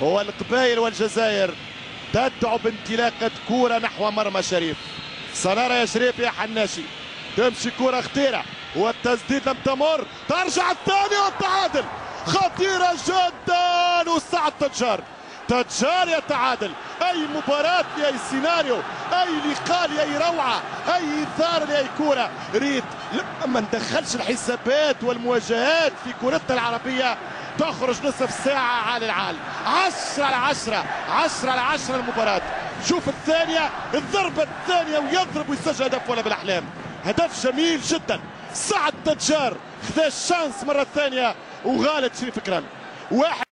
والقبائل والجزائر تدعو بانطلاقة كرة نحو مرمى شريف. سنرى يا شريف يا حناشي. تمشي كرة خطيرة والتسديد لم تمر. ترجع الثانية والتعادل. خطيرة جدا وسعد تجار تجار يتعادل أي مباراة لأي سيناريو. أي لقاء لأي روعة. أي إثارة لأي كرة ريت ما ندخلش الحسابات والمواجهات في كرتنا العربية تخرج نصف ساعة على العال عشرة على عشرة عشرة على عشرة المباراة. شوف الثانية الضربة الثانية ويضرب ويسجل هدف ولا بالأحلام. هدف جميل جدا. سعد تجار خذا الشانس مرة ثانية وغالط شريف كرامي واحد